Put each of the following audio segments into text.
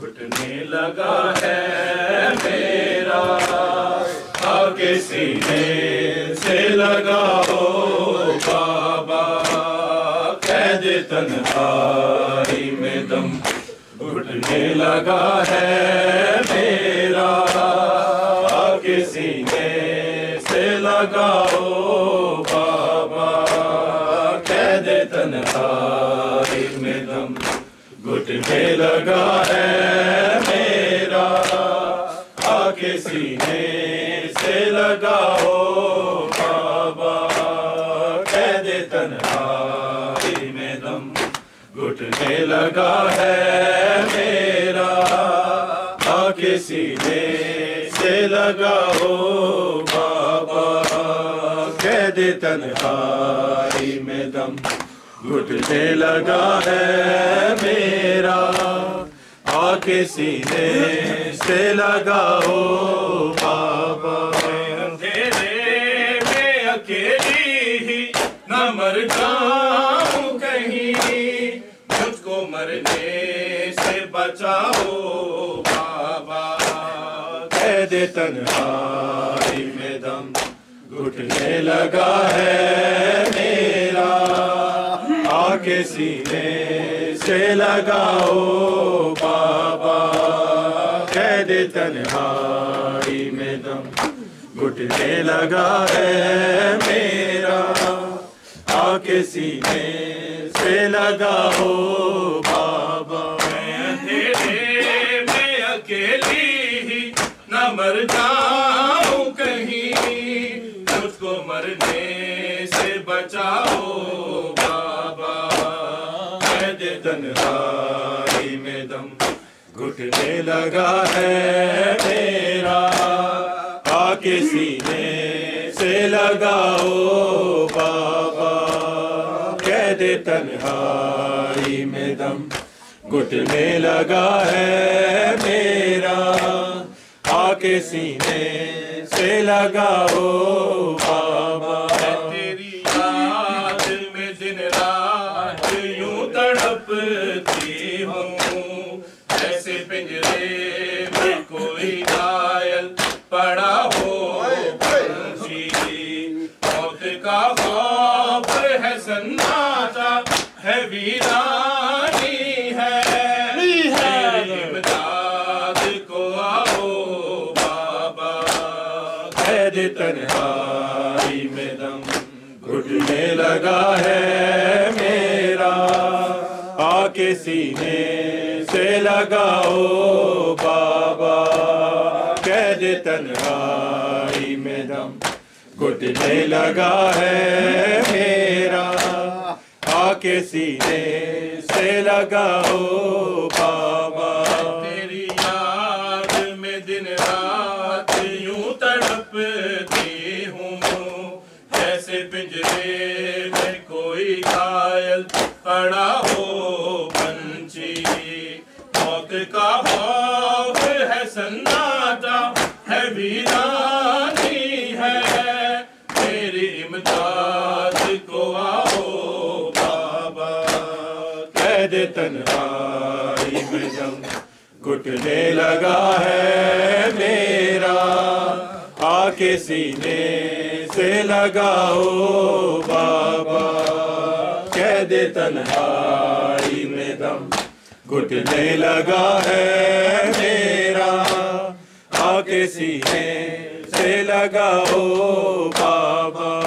گھٹنے لگا ہے میرا۔ آگے سینے سے لگا تنہائی میں دم گھٹنے لگا ہے میرا۔ آگے سینے سے لگا ہو بابا۔ قید تنہائی میں دم گھٹنے لگا ہے میرا۔ آگے سینے سے لگا گھٹنے لگا ہے میرا آگے سینے سے لگا ہو بابا۔ قید تنہائی میں دم گھٹنے لگا ہے میرا۔ آنکھیں سینے سے لگا ہو بابا۔ اندھیرے میں اکیلی ہی نہ مر جاؤں بچاؤ بابا قید تنہائی میں دم گھٹنے لگا ہے میرا آنکھیں سینے سے لگاؤ بابا قید تنہائی میں دم گھٹنے لگا ہے میرا آنکھیں سینے سے لگاؤ بابا مر جاؤں کہیں مجھ کو مرنے سے بچاؤ بابا۔ قید تنہائی میں دم گھٹنے لگا ہے میرا آکے سینے سے لگاؤ بابا۔ قید تنہائی میں دم گھٹنے لگا ہے میرا۔ آکے سینے سے لگاؤ، بابا۔ تیری یاد میں دن رات یوں تڑپتی ہوں۔ جیسے پنجرے میں کوئی گائل پڑا ہو۔ موت کا خوف ہے سناٹا ہے لگا ہے میرا۔ آکے سینے سے لگاؤ بابا۔ قید تنہائی میں دم گھٹنے لگا ہے میرا۔ آکے سینے سے لگاؤ بابا۔ ہے ہے، میری امداد کو آؤ بابا۔ قید تنہائی میں دم گھٹنے لگا ہے میرا۔ آکے سینے سے لگاؤ بابا۔ قید تنہائی میں دم گھٹنے لگا ہے میرا۔ کے سینے سے لگاؤ بابا۔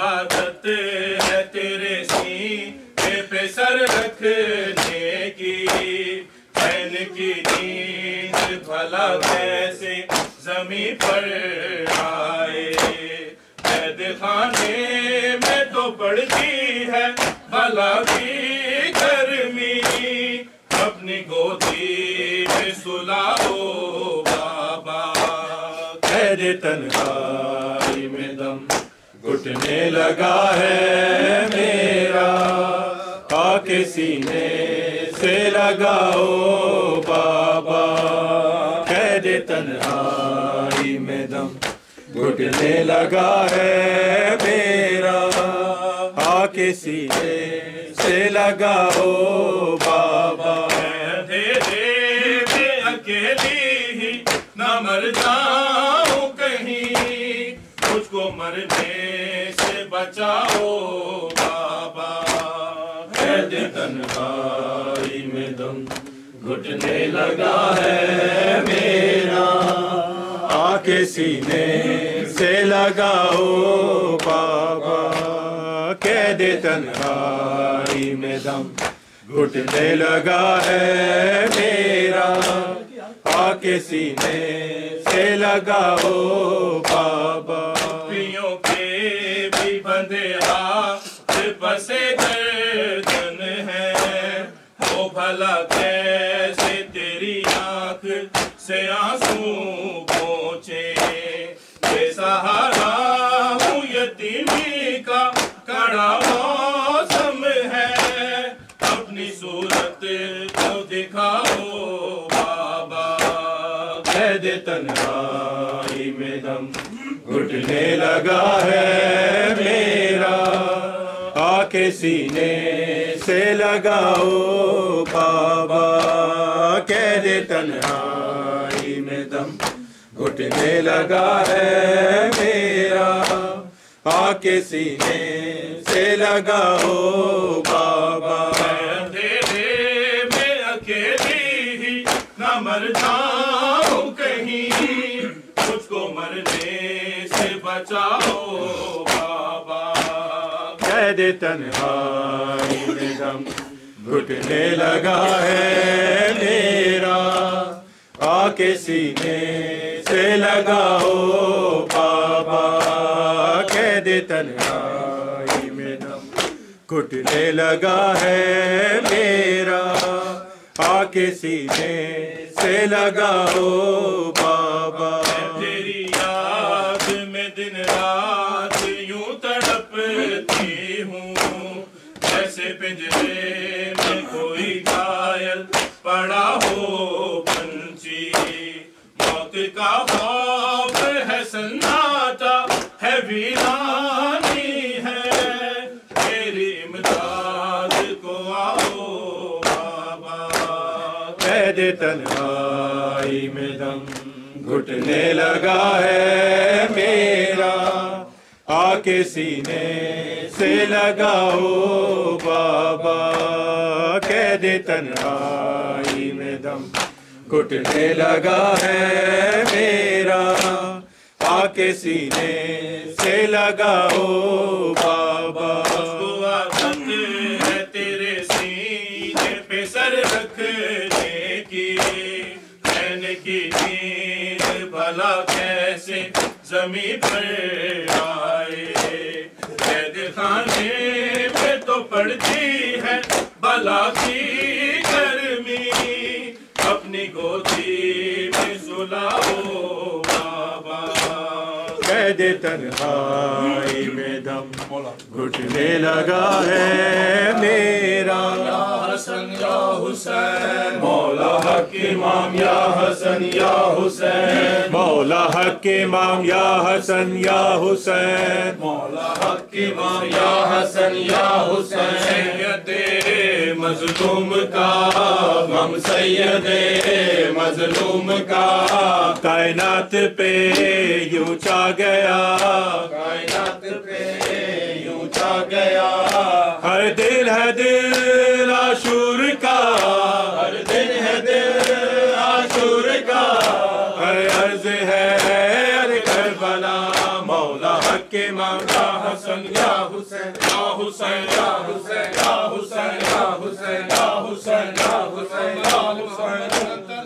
عادت ہے تیرے سینے پہ سر رکھنے کی۔ چین کی نیند بھلا کیسے زمین پر آئے۔ قید خانے میں تو پڑتی ہے بھلا کی گرمی۔ اپنی گودی میں سلاؤ قید تنہائی میں دم۔ گھٹنے لگا ہے میرا۔ آ کے سینے سے لگاؤ بابا۔ قید تنہائی میں دم۔ گھٹنے لگا ہے میرا۔ آ کے سینے سے لگاؤ بابا۔ بابا قید تنہائی میں دم گھٹنے لگا ہے میرا۔ آ کے سینے سے لگاؤ بابا قید تنہائی میں دم گھٹنے لگا ہے میرا۔ آ کے سینے سے لگاؤ بابا۔ بے سہارا ہوں یتیمی کا کڑا موسم ہے۔ اپنی صورت کو دکھاؤ بابا۔ قید تنہائی میں دم گھٹنے لگا ہے میرا۔ آ کے سینے سے لگاؤ بابا۔ قید تنہائی گھٹنے لگا ہے میرا۔ آ کے سینے سے لگاؤ بابا۔ میں اکیلی ہی نہ مر جاؤں کہیں۔ مجھ کو مرنے سے بچاؤ بابا۔ قید تنہائی میں دم گھٹنے لگا ہے میرا۔ آ کے سینے سے لگاؤ بابا، قید تنہائی میں دم گھٹنے لگا ہے میرا۔ آ کے سینے سے لگاؤ بابا۔ تیری یاد میں دن رات یوں تڑپتی ہوں، جیسے پنجرے قید تنہائی میں دم گھٹنے لگا ہے میرا۔ آ کے سینے سے لگاؤ بابا۔ قید تنہائی میں دم گھٹنے لگا ہے میرا۔ آ کے سینے سے لگاؤ بابا۔ زمین پر آئے۔ قید خانے میں تو پڑتی ہے بلا کی گرمی۔ اپنی گودی میں سلاؤ قید تنہائی میں دم۔ گھٹنے لگا ہے میرا حسن یا حسین۔ مولا حق امام یا حسن یا حسین۔ مولا حق امام یا حسن یا حسین۔ مولا حق امام یا حسن یا حسین۔ سید مظلوم کا ہم سید مظلوم کا کائنات پہ یوں چا گیا۔ کائنات پہ یوں چا گیا۔ ہر دل ہے دل آشور امام یا حسن یا حسین یا حسین یا حسین یا حسین یا حسین یا حسین یا حسین یا حسین